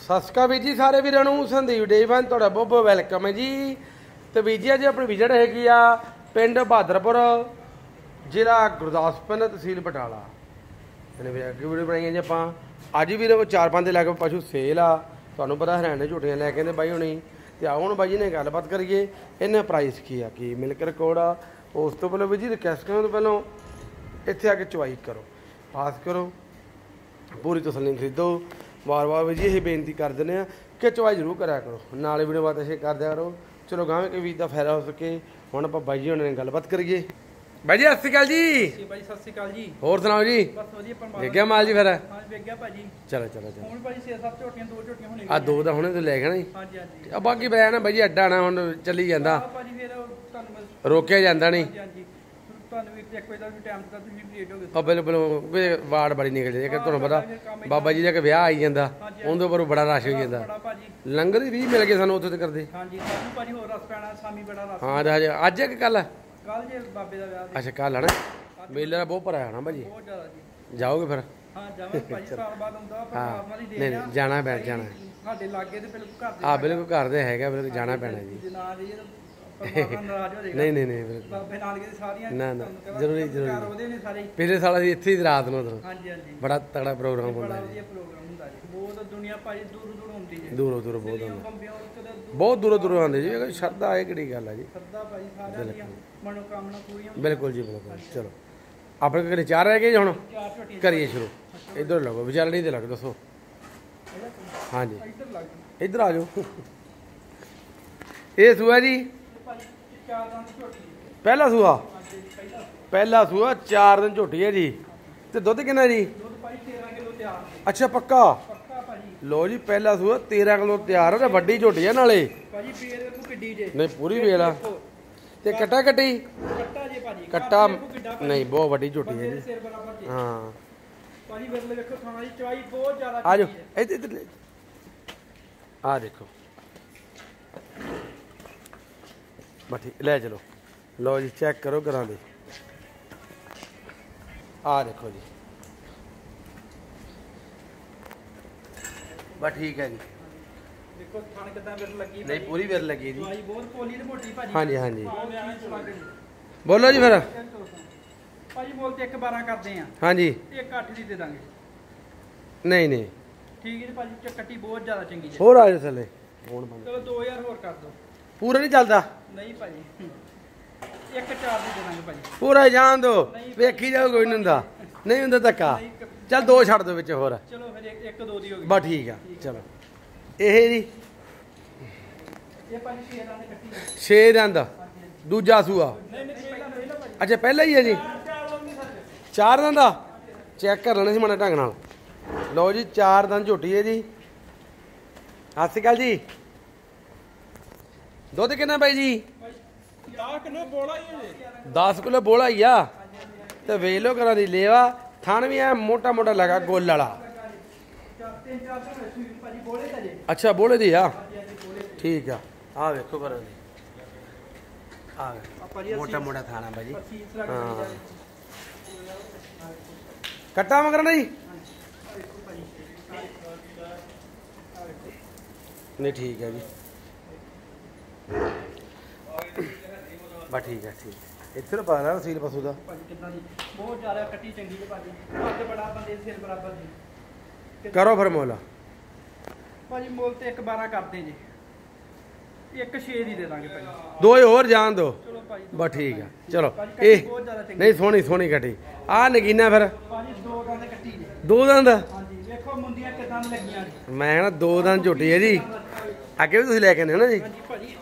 ਸਤਿ ਸ਼੍ਰੀ ਅਕਾਲ ਵੀਰ ਜੀ, ਸਾਰੇ ਵੀਰਾਂ ਨੂੰ ਸੰਦੀਪ ਡੇਵਨ ਤੁਹਾਡਾ ਬਹੁਤ ਬਹੁਤ ਵੈਲਕਮ ਹੈ ਜੀ। ਤੇ ਵੀਰ ਜੀ, ਅੱਜ ਆਪਣੀ ਵਿਜਟ ਹੈਗੀ ਆ ਪਿੰਡ ਬਹਾਦਰਪੁਰ ਜ਼ਿਲ੍ਹਾ ਗੁਰਦਾਸਪੁਰ, ਤਹਿਸੀਲ ਬਟਾਲਾ। ਇਹਨੇ ਵੀ ਅੱਗੇ ਵੀਡੀਓ ਬਣਾਈਆਂ ਜੀ ਆਪਾਂ। ਅੱਜ ਵੀ ਉਹ ਚਾਰ ਪੰਜ ਦੇ ਲੈ ਕੇ ਪਸ਼ੂ ਸੇਲ ਆ। ਤੁਹਾਨੂੰ ਪਤਾ ਹਰਿਆਣੇ ਝੂਟੀਆਂ ਲੈ ਕੇ ਨੇ ਬਾਈ ਹੁਣੀ। ਤੇ ਆਓ ਹੁਣ ਬਾਈ ਜੀ ਨੇ ਗੱਲਬਾਤ ਕਰੀਏ, ਇਹਨਾਂ ਪ੍ਰਾਈਸ ਕੀ ਆ, ਕੀ ਮਿਲਕ ਰਿਕਾਰਡ ਆ। ਉਸ ਤੋਂ ਪਹਿਲਾਂ ਵੀ ਜੀ ਰਿਕਵੈਸਟ ਕਰਨ ਤੋਂ ਪਹਿਲਾਂ ਇੱਥੇ ਆ ਕੇ ਚੁਆਈ ਕਰੋ। ਪਾਸ ਕਰੋ। ਪੂਰੀ ਤਸੱਲੀ ਖਰੀਦੋ। ਵਾਰ-ਵਾਰ ਵੀ ਜੀ ਇਹ ਬੇਨਤੀ ਕਰ ਦਿੰਦੇ ਆ ਕਿ ਚੁਆਈ ਜ਼ਰੂਰ ਕਰਿਆ ਕਰੋ। ਨਾਲੇ ਵੀਡੀਓ ਬਾਤ ਇਹ ਕਰ ਦਿਆ ਕਰੋ। ਚਲੋ ਗਾਵੇਂ ਕਿ ਵੀਰ ਦਾ ਫਾਇਦਾ ਹੋ ਸਕੇ। ਹੁਣ ਆਪਾਂ ਬਾਈ ਜੀ ਹੁਣਾਂ ਨਾਲ ਗੱਲਬਾਤ ਕਰੀਏ। ਬਾਈ ਜੀ ਸਤਿ ਸ਼੍ਰੀ ਅਕਾਲ ਜੀ। ਜੀ ਭਾਈ ਸਤਿ ਸ਼੍ਰੀ ਅਕਾਲ ਜੀ। ਹੋਰ ਸੁਣਾਓ ਜੀ? ਬਸ ਵਧੀਆ ਪਰਮਾਤਮਾ ਦੇਖਿਆ ਮਾਲ ਜੀ ਫਿਰ? ਹਾਂ ਵੇਖ ਗਿਆ ਭਾਜੀ। ਚਲੋ ਚਲੋ ਚਲੋ। ਹੁਣ ਭਾਜੀ 6-7 ਝੋਟੀਆਂ ਦੋ ਝੋਟੀਆਂ ਹੋਣੇ ਆ ਦੋ ਦਾ ਹੁਣੇ ਤੇ ਲੈ ਗਿਆ ਨਾ ਜੀ। ਹਾਂਜੀ ਹਾਂਜੀ। ਆ ਬਾਕੀ ਬਿਆਨ ਆ ਬਾਈ ਜੀ ਅੱਡਾ ਨਾ ਹੁਣ ਚੱਲੀ ਜਾਂਦਾ। ਆ ਭਾਜੀ ਫਿਰ ਤੁਹਾਨੂੰ ਰੋਕਿਆ ਜਾਂਦਾ ਨਹੀਂ ਵੀ ਵੀ ਟਾਈਮ ਤੁਸੀਂ ਵੀ ਲੇਟ ਹੋ ਗਏ ਆ ਬਿਲਕੁਲ ਵੀ ਵਾਰਡ ਬੜੀ ਨਿਕਲ ਹੈ ਕਿ ਤੁਹਾਨੂੰ ਪਤਾ ਬਾਬਾ ਜੀ ਦਾ ਕਿ ਵਿਆਹ ਆਈ ਜਾਂਦਾ। ਉਹਦੇ ਉੱਪਰ ਬੜਾ ਰਸ਼ ਹੋ ਜਾਂਦਾ। ਲੰਗਰ 20 ਮਿਲ ਗਏ ਸਾਨੂੰ ਉੱਥੇ ਤੇ ਕਰਦੇ। ਹਾਂਜੀ ਸਾਨੂੰ ਭਾਜੀ ਹੋਰ ਰਸ ਪੈਣਾ ਸਾਮੀ ਬੜਾ ਰਸ ਹਾਂ ਹਜੇ ਅੱਜ ਇੱਕ ਕੱਲ ਕੱਲ ਜੇ ਬਾਬੇ ਦਾ ਵਿਆਹ ਅੱਛਾ ਕੱਲ ਹੈ ਨਾ? ਮੇਲਾ ਬਹੁਤ ਭਰਿਆ ਹੋਣਾ ਭਾਜੀ। ਬਹੁਤ ਜ਼ਿਆਦਾ ਜੀ। ਜਾਓਗੇ ਫਿਰ? ਹਾਂ ਭਾਜੀ ਸਾਲ ਬਾਅਦ ਜਾਣਾ ਪੈਣਾ ਜਾਣਾ। ਸਾਡੇ ਲਾਗੇ ਤੇ ਬਿਲਕੁਲ ਘਰ ਦੇ ਆ ਬਿਲਕੁਲ ਘਰ ਦੇ ਹੈਗਾ ਬਿਲਕੁਲ ਜਾਣਾ ਪੈਣਾ ਜੀ। ਜੇ ਨਹੀਂ ਨਹੀਂ ਨਹੀਂ ਬਾਬੇ ਨਾਨਕੇ ਦੇ ਸਾਰੀਆਂ ਨਾ, ਨਾ, ਜ਼ਰੂਰੀ, ਜ਼ਰੂਰੀ। ਪਿਛਲੇ ਸਾਲ ਅਸੀਂ ਇੱਥੇ ਹੀ ਰਾਤ ਨੂੰ ਹਾਂਜੀ ਹਾਂਜੀ। ਬੜਾ ਤਗੜਾ ਪ੍ਰੋਗਰਾਮ ਹੁੰਦਾ ਜੀ। ਵਧੀਆ ਪ੍ਰੋਗਰਾਮ ਹੁੰਦਾ ਜੀ। ਬਹੁਤ ਦੁਨੀਆ ਭਾਜੀ ਦੂਰ ਦੂਰ ਹੁੰਦੀ ਜੀ। ਦੂਰੋਂ ਦੂਰੋਂ ਬਹੁਤ ਆਉਂਦੇ। ਬਹੁਤ ਦੂਰੋਂ ਦੂਰੋਂ ਆਉਂਦੇ ਜੀ। ਸ਼ਰਧਾ ਇਹ ਕਿਹੜੀ ਗੱਲ ਹੈ ਜੀ। ਸਰਦਾ ਭਾਜੀ ਸਾਰਿਆਂ ਦੀਆਂ ਮਨੋਕਾਮਨਾ ਪੂਰੀਆਂ ਬਿਲਕੁਲ ਜੀ ਬਿਲਕੁਲ। ਚਲੋ। ਆਪਣੇ ਕੋਲ ਚਾਰ ਰਹਿ ਗਏ ਹੁਣ? ਕਰੀਏ ਸ਼ੁਰੂ। ਇਧਰ ਲੱਗੋ। ਵਿਚਾਲਣੀ ਤੇ ਲੱਗ ਦੱਸੋ ਹਾਂਜੀ। ਇੱਧਰ ਆ ਜਾਓ। ਇਹ ਸੂਆ ਜੀ? ਪਹਿਲਾ ਸੂਆ? ਪਹਿਲਾ ਸੂਆ 4 ਦਿਨ ਝੋਟੀ ਹੈ ਜੀ। ਤੇ ਦੁੱਧ ਕਿੰਨਾ ਜੀ? ਦੁੱਧ ਭਾਜੀ 13 ਕਿਲੋ ਤਿਆਰ ਹੈ। ਅੱਛਾ ਪੱਕਾ? ਲੋ ਜੀ ਪਹਿਲਾ ਸੂਆ 13 ਕਿਲੋ ਤਿਆਰ ਹੈ ਤੇ ਵੱਡੀ ਝੋਟੀ ਹੈ ਨਾਲੇ। ਭਾਜੀ ਪੇਰ ਵੇਖੋ ਕਿੱਡੀ ਜੇ ਨਹੀਂ ਪੂਰੀ ਵੇਲ ਆ। ਤੇ ਕੱਟਾ ਕੱਟੀ? ਕੱਟਾ ਜੇ ਭਾਜੀ। ਨਹੀਂ ਬਹੁਤ ਵੱਡੀ ਝੋਟੀ ਹੈ ਜੀ। ਜੀ ਹਾਂ। ਭਾਜੀ ਵੇਲੇ ਵੇਖੋ ਥਾਣਾ ਦੀ ਚਵਾਈ ਬਹੁਤ ਜ਼ਿਆਦਾ ਆ ਜਾਓ। ਕੀਤੀ ਹੈ। ਇੱਧਰ। ਆ ਦੇਖੋ। ਬਠੀ ਲੈ ਚਲੋ। ਲੋ ਜੀ ਚੈੱਕ ਕਰੋ ਕਰਾਂ ਦੇ। ਆ ਦੇਖੋ ਜੀ। ਬਸ ਠੀਕ ਹੈ ਜੀ। ਦੇਖੋ ਥਣ ਕਿਦਾਂ ਵੇਰ ਲੱਗੀ ਨਹੀਂ ਪੂਰੀ ਵੇਰ ਲੱਗੀ ਜੀ। ਚਵਾਈ ਬਹੁਤ ਪੋਲੀ ਤੇ ਮੋਟੀ ਭਾਜੀ। ਹਾਂਜੀ ਹਾਂਜੀ। ਬੋਲੋ ਜੀ ਫਿਰ। ਭਾਜੀ ਬੋਲ ਤੇ 1 12 ਕਰਦੇ ਆ ਹਾਂਜੀ। ਇੱਕ 8 ਦੀ ਦੇ ਦਾਂਗੇ। ਨਹੀਂ ਨਹੀਂ। ਠੀਕ ਹੈ ਜੀ ਭਾਜੀ ਚ ਕੱਟੀ ਬਹੁਤ ਜ਼ਿਆਦਾ ਚੰਗੀ ਜੀ ਹੋਰ ਆ ਜਾਓ ਥੱਲੇ। ਬੰਦ ਚਲੋ 2000 ਹੋਰ ਕਰ ਦਿਓ। ਪੂਰਾ ਨਹੀਂ ਚੱਲਦਾ? ਨਹੀਂ ਭਾਜੀ। ਇੱਕ 4 ਦੀ ਦੇ ਦਾਂਗੇ ਭਾਜੀ। ਪੂਰਾ ਜਾਣ ਦੋ। ਵੇਖੀ ਜਾਓ ਕੋਈ ਨਹੀਂ ਹੁੰਦਾ। ਨਹੀਂ ਹੁੰਦਾ ਧੱਕਾ। ਚੱਲ ਦੋ ਛੱਡ ਦੋ ਵਿੱਚ ਹੋਰ। ਚਲੋ ਫਿਰ ਇੱਕ ਦੋ ਦੀ ਹੋ ਗਈ। ਬਸ ਠੀਕ ਆ। ਚਲੋ। ਇਹ ਜੀ। ਇਹ ਭਾਜੀ ਕੱਟੀ ਦੰਦ ਦੂਜਾ ਸੂਆ। ਅੱਛਾ ਪਹਿਲਾ ਹੀ ਹੈ ਜੀ। ਚਾਰ ਚਾਰ ਦੰਦ ਦਾ ਚੈੱਕ ਕਰ ਲੈਣੇ ਸੀ ਮਾੜਾ ਢੰਗ ਨਾਲ। ਲਓ ਜੀ ਚਾਰ ਦੰਦ ਝੋਟੀ ਹੈ ਜੀ। ਸਤਿ ਸ਼੍ਰੀ ਅਕਾਲ ਜੀ। ਦੁੱਧ ਕਿੰਨਾ ਬਾਈ ਜੀ? ਯਾ ਕਿੰਨਾ ਬੋਲਾ ਹੀ ਹੈ 10 ਕਿਲੋ ਬੋਲਾ ਹੀ ਆ। ਤੇ ਵੇਖ ਲੋ ਕਰਾਂ ਦੀ ਲੇਵਾ। ਥਣ ਵੀ ਐ, ਮੋਟਾ ਮੋਟਾ ਲਗਾ ਗੋਲ ਵਾਲਾ। ਅੱਛਾ, ਬੋਲੇ ਦੀ ਆ? ਠੀਕ ਆ। ਆ ਵੇਖੋ ਕਰਾਂ ਦੀ। ਆ ਜੀ ਮੋਟਾ ਮੋਟਾ ਥਾਣਾ ਬਾਜੀ ਹਾਂ। ਕੱਟਾ ਮਗਰਨਾ ਜੀ ਨਹੀਂ, ਠੀਕ ਹੈ ਜੀ। ਬਾ ਠੀਕ ਹੈ ਠੀਕ ਇੱਥੇ ਤਾਂ ਪਤਾ ਨਾ ਸੀਲ ਪਸ਼ੂ ਦਾ। ਭਾਜੀ ਕਿੰਨਾ ਦੀ? ਬਹੁਤ ਜ਼ਿਆਦਾ ਕੱਟੀ ਚੰਗੀ ਹੈ ਭਾਜੀ। ਹੱਥ ਬੜਾ ਬੰਦੇ ਦੇ ਸਿਰ ਬਰਾਬਰ ਜੀ। ਕਰੋ ਫਿਰ ਮੋਲਾ। ਭਾਜੀ ਮੁੱਲ ਤੇ ਇੱਕ 12 ਕਰਦੇ ਜੀ। ਇੱਕ 6 ਦੀ ਦੇ ਦਾਂਗੇ ਭਾਜੀ। ਦੋ ਹੋਰ ਜਾਣ ਦੋ। ਚਲੋ ਭਾਜੀ ਬਾ ਠੀਕ ਆ ਚਲੋ ਇਹ ਨਹੀਂ ਸੋਹਣੀ ਸੋਹਣੀ ਕੱਟੀ। ਆ ਨਗੀਨਾ ਫਿਰ। ਭਾਜੀ ਦੋ ਗਾਂ ਦੇ ਕੱਟੀ ਜੀ। ਦੋ ਦੰਦ? ਹਾਂਜੀ ਵੇਖੋ ਮੁੰਦੀਆਂ ਕਿਦਾਂ ਲੱਗੀਆਂ ਜੀ। ਮੈਂ ਕਹਿੰਦਾ ਦੋ ਦੰਦ ਝੋਟੀ ਹੈ ਜੀ। ਅੱਗੇ ਵੀ ਤੁਸੀਂ ਲੈ ਕੇ ਆਉਂਦੇ ਹੋ ਨਾ ਜੀ ਹਾਂਜੀ ਭਾਜੀ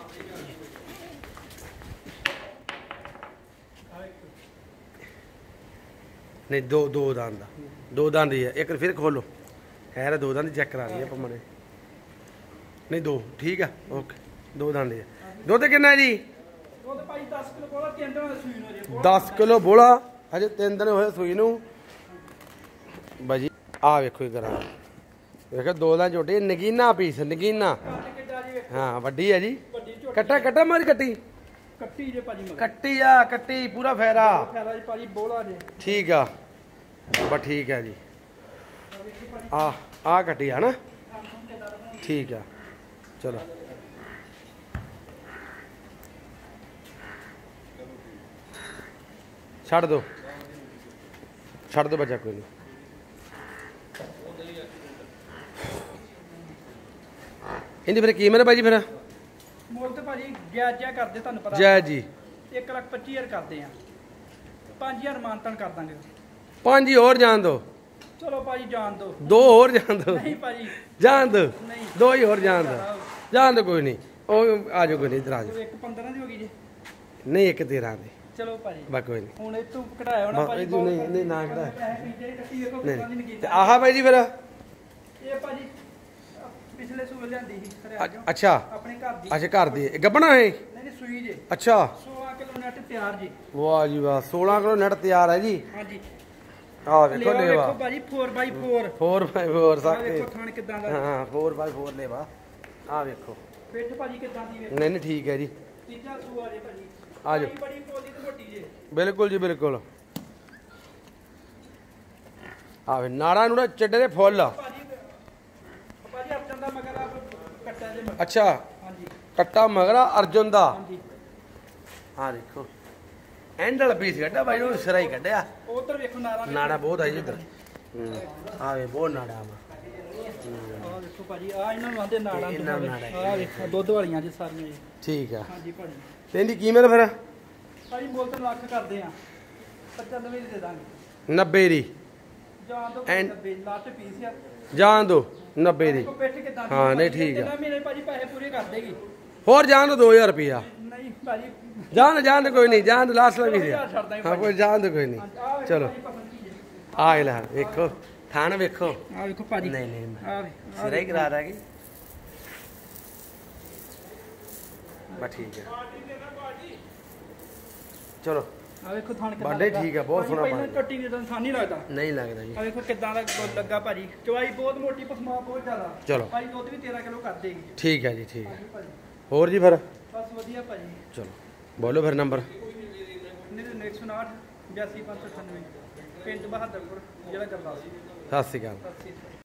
ਨਹੀਂ ਦੋ ਦੋ ਦੰਦ ਦਾ ਦੋ ਦੰਦ ਹੀ ਹੈ ਇੱਕ ਫਿਰ ਖੋਲੋ। ਹੈ ਦੋ ਦੰਦ ਚੈੱਕ ਕਰਾ ਲਈਏ ਆਪਾਂ ਮਨੇ ਨਹੀਂ ਦੋ। ਠੀਕ ਆ? ਓਕੇ। ਦੋ ਦੰਦ ਹੀ ਦੁੱਧ ਕਿੰਨਾ ਜੀ? ਤਾਂ ਭਾਜੀ 10 ਕਿਲੋ ਕੋਲ ਤਿੰਨ ਦਿਨਾਂ ਦਾ ਸੂਈ ਨੂੰ ਜੇ 10 ਕਿਲੋ ਬੋਲਾ। ਹਜੇ ਤਿੰਨ ਦਿਨ ਹੋਏ ਸੂਈ ਨੂੰ। ਬਾਜੀ ਆ ਵੇਖੋ ਇਹ ਕਰਾਂ ਵੇਖੋ ਦੋ ਦੰਦ ਝੋਟੀ। ਨਗੀਨਾ ਪੀਸ ਨਗੀਨਾ। ਹਾਂ ਵੱਡੀ ਹੈ ਜੀ। ਕੱਟਾ ਕੱਟਾ ਮਾਰ ਕੱਟੀ? ਕੱਟੀ ਜੇ ਭਾਜੀ ਮਗਰ। ਕੱਟੀ ਆ ਕੱਟੀ ਪੂਰਾ ਫੈਰਾ। ਫਾਇਦਾ ਜੀ ਭਾਜੀ ਬੋਲਾ ਜੇ। ਠੀਕ ਆ। ਬਸ ਠੀਕ ਹੈ ਜੀ। ਆ ਆ ਕੱਟੀ ਆ ਨਾ? ਠੀਕ ਆ। ਚਲੋ। ਛੱਡ ਦੋ। ਛੱਡ ਦੋ ਬੱਚਾ ਕੋਈ ਨਹੀਂ ਇਹਦੀ ਫਿਰ ਕੀਮਤ ਭਾਜੀ ਫਿਰ? ਮੁੱਲ ਤੇ ਭਾਜੀ ਗਿਆ ਜਿਆ ਕਰਦੇ ਤੁਹਾਨੂੰ ਪਤਾ। ਜੈ ਜੀ। 1 ਲੱਖ 25000 ਕਰਦੇ ਆ। 5000 ਮਾਨਤਨ ਕਰ ਦਾਂਗੇ। ਪੰਜ ਹੀ ਹੋਰ ਜਾਣ ਦੋ। ਚਲੋ ਭਾਜੀ ਜਾਣ ਦੋ। ਦੋ ਹੋਰ ਜਾਣ ਦੋ। ਨਹੀਂ ਭਾਜੀ। ਜਾਣ ਦੋ। ਨਹੀਂ। ਦੋ ਹੀ ਹੋਰ ਜਾਣ ਦੋ। ਜਾਣ ਦੋ ਕੋਈ ਨਹੀਂ। ਉਹ ਆ ਜਾਓ ਕੋਈ ਨਹੀਂ ਇਧਰ ਆ ਜਾਓ। ਇੱਕ 15 ਦੀ ਹੋ ਗਈ ਜੀ। ਨਹੀਂ ਇੱਕ 13 ਦੇ। ਚਲੋ ਭਾਜੀ। ਬਾ ਕੋਈ ਨਹੀਂ। ਹੁਣ ਇਹ ਤੋਂ ਕਢਾਇਆ ਹੋਣਾ ਭਾਜੀ ਨਹੀਂ ਨਹੀਂ ਨਾ ਨਹੀਂ। ਨਗੀਨ ਤੇ ਆਹ ਭਾਈ ਜੀ ਫਿਰ। ਇਹ ਭਾਜੀ ਪਿਛਲੇ ਸੂਏ ਲਿਆਂਦੀ ਸੀ ਹਰਿਆਣਾ ਚੋਂ। ਅੱਛਾ। ਆਪਣੇ ਘਰ ਦੀ। ਅੱਛਾ ਘਰ ਦੀ। ਇਹ ਗੱਬਣਾ ਹੈ ਨਹੀਂ ਨਹੀਂ ਸੂਈ ਜੇ। ਅੱਛਾ। 16 ਕਿਲੋ ਨੈਟ ਤਿਆਰ ਜੀ। ਵਾਹ ਜੀ ਵਾਹ 16 ਕਿਲੋ ਨਟ ਤਿਆਰ ਹੈ ਜੀ। ਹਾਂਜੀ। ਆਹ ਵੇਖੋ ਲੇਵਾ। ਵੇਖੋ ਭਾਜੀ 4x4 4 ਬਾਈ 4 ਆਹ ਸਕਦੇ ਵੇਖੋ ਥਣ ਕਿਦਾਂ ਦਾ। ਹਾਂ 4 ਬਾਈ 4 ਲੇਵਾ। ਆਹ ਵੇਖੋ। ਪਿੱਠ ਭਾਜੀ ਕਿਦਾਂ ਦੀ ਵੇਖੋ। ਨਹੀਂ ਨਹੀਂ ਠੀਕ ਹੈ ਜੀ। ਤੀਜਾ ਸੂਆ ਜੇ ਭਾਜੀ। ਆ। ਭਾਈ ਬੜੀ ਪੋਲੀ ਤੇ ਮੋਟੀ ਜੇ। ਬਿਲਕੁਲ ਜੀ ਬਿਲਕੁਲ। ਆਹ ਵੇ ਨਾੜਾ ਨੂੜਾ ਚੱਡੇ ਦੇ ਫੁੱਲ। ਭਾਜੀ ਭਾਜੀ ਅਰਜਨ ਦਾ ਮਗਰ ਆਪ ਕੱਟਾ ਜੇ ਮਗਰ ਅੱਛਾ ਹਾਂਜੀ ਕੱਟਾ ਮਗਰਾ ਅਰਜੁਨ ਦਾ। ਹਾਂਜੀ। ਆਹ ਦੇਖੋ। ਐਂਡ ਵਾਲਾ ਪੀਸ ਕੱਢਿਆ ਬਾਈ ਉਹ ਸਿਰਾ ਹੀ ਕੱਢਿਆ। ਉਧਰ ਵੇਖੋ ਨਾਰਾ ਨਾੜਾ ਬਹੁਤ ਹੈ ਜੀ ਇੱਧਰ ਆਹ ਵੇ ਬਹੁਤ ਨਾੜਾ ਆ ਆਹ ਵੇਖੋ ਭਾਜੀ ਆ ਇਹਨਾਂ ਨੂੰ ਆਂਦੇ ਨਾੜਾਂ ਨੂੰ ਨਾੜਾਂ। ਆ ਵੇਖੋ ਦੁੱਧ ਵਾਲੀਆਂ ਜੀ ਸਾਰੀਆਂ ਠੀਕ ਆ। ਹਾਂਜੀ ਭਾਜੀ। ਤੇ ਇਹਦੀ ਕੀਮਤ ਫਿਰ? ਭਾਜੀ ਮੁੱਲ ਤਾਂ ਲੱਖ ਕਰਦੇ ਆ। 95 ਦੀ ਦੇ ਦਾਂਗੇ। 90 ਦੀ। ਜਾਣ ਤੋਂ And- 90 ਲੱਟ ਪੀਸ ਆ। ਜਾਣ ਦੋ 90 ਦੀ। ਕੋ ਪਿੱਠ ਕਿਦਾਂ ਦੀ ਹਾਂ, ਆ ਨਹੀਂ, ਠੀਕ ਆ। ਮਹੀਨੇ ਭਾਜੀ ਪੈਸੇ ਪੂਰੇ ਕਰ ਦੇਗੀ। ਹੋਰ ਜਾਣ ਦੋ 2000 ਰੁਪਿਆ ਨਹੀਂ ਭਾਜੀ। ਜਾਣ ਜਾਣ ਕੋਈ ਨਹੀਂ ਜਾਣ ਲਾਸਟ ਲਾ ਵੀ ਦੇ ਹਾਂ ਕੋਈ ਜਾਣ ਕੋਈ ਨਹੀਂ। ਚਲੋ। ਆ। ਇਹ ਲੈ ਵੇਖੋ ਥਾਣ ਵੇਖੋ। ਆ ਵੇਖੋ ਭਾਜੀ। ਨਹੀਂ ਨਹੀਂ ਆ ਸਿਰਾ ਕਰਾ ਦਾਂਗੇ ਬਸ ਠੀਕ ਹੈ ਚਲੋ। ਆ ਵੇਖੋ ਥਣ ਕਿਦਾਂ ਬਾਡੇ ਠੀਕ ਆ, ਬਹੁਤ ਸੋਹਣਾ ਪਹਿਲਾਂ। ਕੱਟੀ ਨਹੀਂ ਤਾਂ ਥਾਂ ਨਹੀਂ ਲੱਗਦਾ। ਨਹੀਂ ਲੱਗਦਾ ਜੀ। ਆ ਵੇਖੋ ਕਿਦਾਂ ਦਾ ਗੁੱਲ ਲੱਗਾ ਭਾਜੀ। ਚਵਾਈ ਬਹੁਤ ਮੋਟੀ ਪਸਮਾ ਬਹੁਤ ਜ਼ਿਆਦਾ। ਚਲੋ। ਭਾਜੀ ਦੁੱਧ ਵੀ 13 ਕਿਲੋ ਕਰ ਦੇਗੀ ਠੀਕ ਹੈ ਜੀ ਠੀਕ ਭਾਜੀ। ਹੋਰ ਜੀ ਫਿਰ? ਬਸ ਵਧੀਆ ਭਾਜੀ। ਚਲੋ ਬੋਲੋ ਫਿਰ ਨੰਬਰ। ਮੇਰੇ 159 82598 ਪਿੰਡ ਬਹਾਦਰਪੁਰ ਜ਼ਿਲ੍ਹਾ ਗੁਰਦਾਸਪੁਰ। ਸਤਿ ਸ਼੍ਰੀ ਅਕਾਲ।